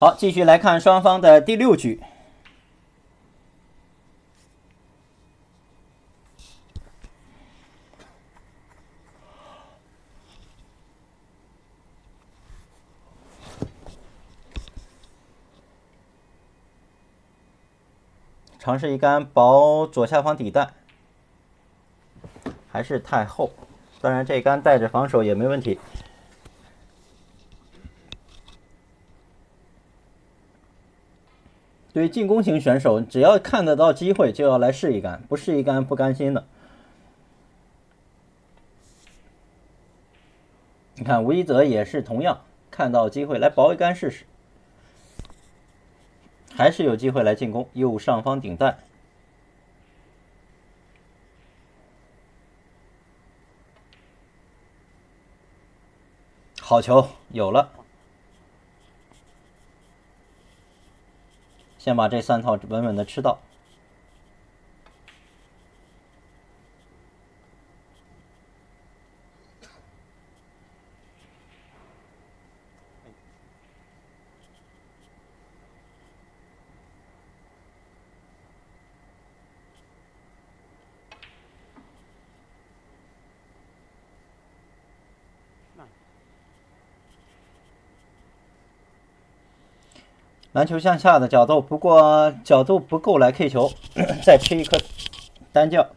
好，继续来看双方的第六局。尝试一杆保左下方底带，还是太厚。当然，这杆带着防守也没问题。对于进攻型选手，只要看得到机会，就要来试一杆，不试一杆不甘心的。你看，吴一泽也是同样看到机会来保一杆试试。还是有机会来进攻，右上方顶带，好球，有了。先把这三套稳稳的吃到。篮球向下的角度，不过角度不够来 K 球，再吃一颗单叫。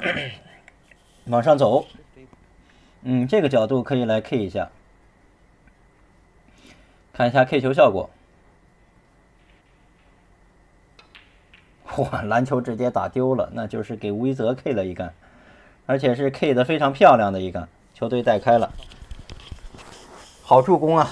往上走，嗯，这个角度可以来 K 一下，看一下 K 球效果。哇！篮球直接打丢了，那就是给吴一泽 K 了一杆，而且是 K 的非常漂亮的一杆，球队带开了，好助攻啊！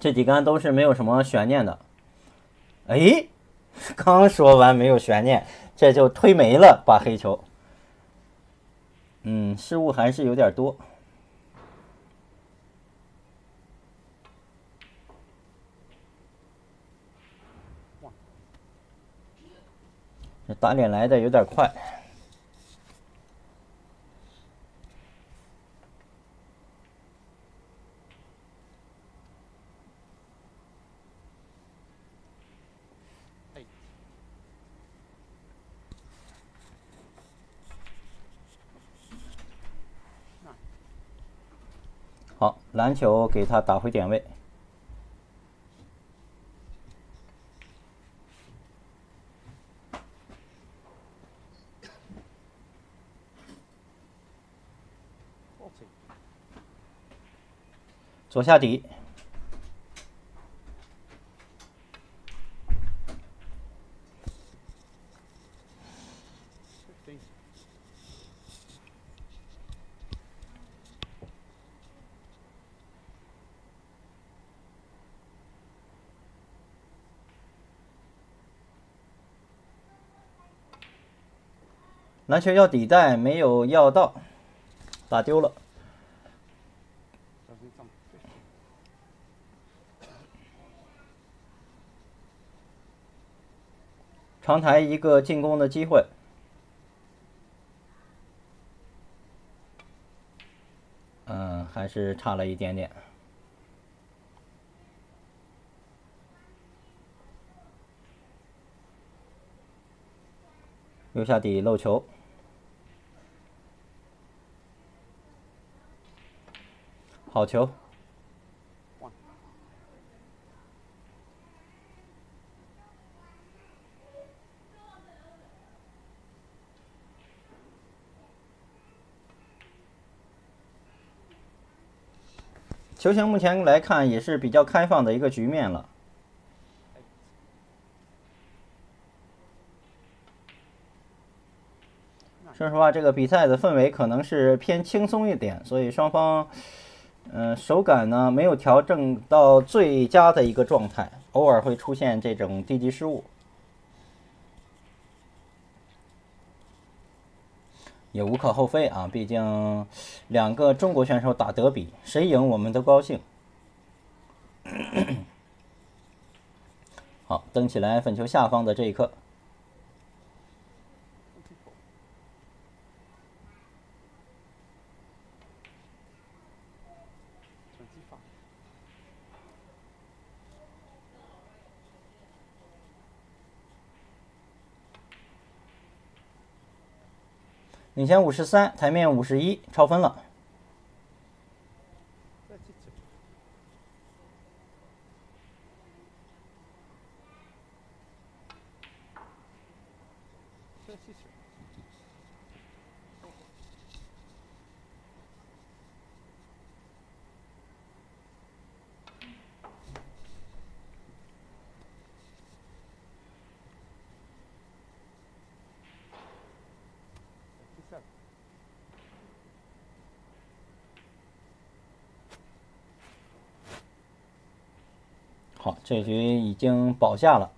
这几杆都是没有什么悬念的。哎，刚说完没有悬念，这就推没了，把黑球。嗯，失误还是有点多。打脸来的有点快。好，篮球给他打回点位。左下底。篮球要底带，没有要到，打丢了。长台一个进攻的机会，嗯，还是差了一点点。右下底漏球。好球。球形目前来看也是比较开放的一个局面了。说实话这个比赛的氛围可能是偏轻松一点所以双方嗯，手感呢没有调整到最佳的一个状态，偶尔会出现这种低级失误，也无可厚非啊。毕竟两个中国选手打德比，谁赢我们都高兴。好，蹬起来粉球下方的这一刻。领先五十三，台面五十一，超分了。好，这局已经保下了。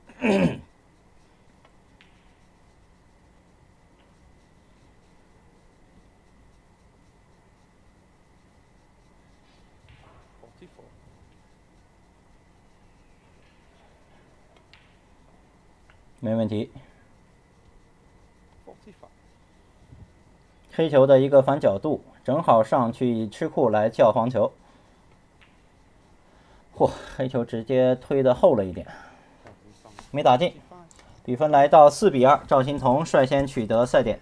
没问题。黑球的一个反角度，正好上去吃库来叫黄球。嚯，黑球直接推的厚了一点，没打进，比分来到四比二，赵心童率先取得赛点。